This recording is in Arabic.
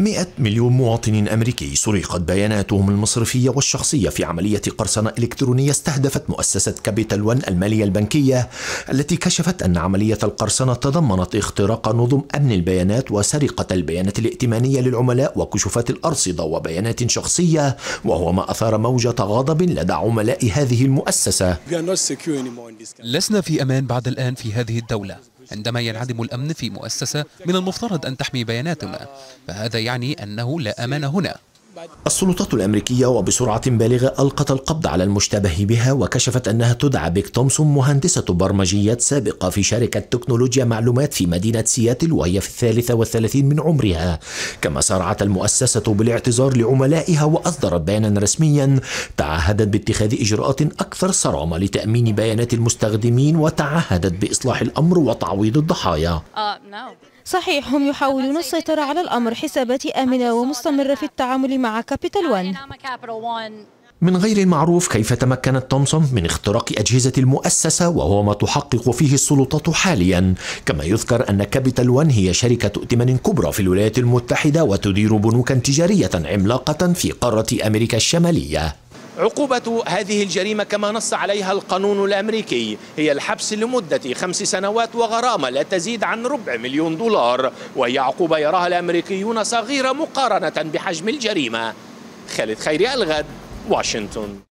100 مليون مواطن أمريكي سرقت بياناتهم المصرفية والشخصية في عملية قرصنة إلكترونية استهدفت مؤسسة كابيتال ون المالية البنكية التي كشفت أن عملية القرصنة تضمنت اختراق نظم أمن البيانات وسرقة البيانات الائتمانية للعملاء وكشوفات الأرصدة وبيانات شخصية وهو ما أثار موجة غضب لدى عملاء هذه المؤسسة. لسنا في أمان بعد الآن في هذه الدولة. عندما ينعدم الأمن في مؤسسة من المفترض أن تحمي بياناتنا فهذا يعني أنه لا أمان هنا. السلطات الأمريكية وبسرعة بالغة ألقت القبض على المشتبه بها وكشفت أنها تدعى بيك تومسون مهندسة برمجيات سابقة في شركة تكنولوجيا معلومات في مدينة سياتل وهي في الثالثة والثلاثين من عمرها. كما سارعت المؤسسة بالاعتذار لعملائها وأصدرت بيانا رسميا تعهدت باتخاذ إجراءات أكثر صرامة لتأمين بيانات المستخدمين وتعهدت بإصلاح الأمر وتعويض الضحايا. صحيح هم يحاولون السيطرة على الأمر. حساباتي آمنة ومستمرة في التعامل مع كابيتال وان من غير المعروف كيف تمكنت تومسون من اختراق أجهزة المؤسسة وهو ما تحقق فيه السلطات حاليا؟ كما يذكر أن كابيتال وان هي شركة ائتمان كبرى في الولايات المتحدة وتدير بنوكا تجارية عملاقة في قارة أمريكا الشمالية. عقوبة هذه الجريمة كما نص عليها القانون الأمريكي. هي الحبس لمدة خمس سنوات وغرامة لا تزيد عن ربع مليون دولار. وهي عقوبة يراها الأمريكيون صغيرة مقارنة بحجم الجريمة. خالد خيري الغد واشنطن.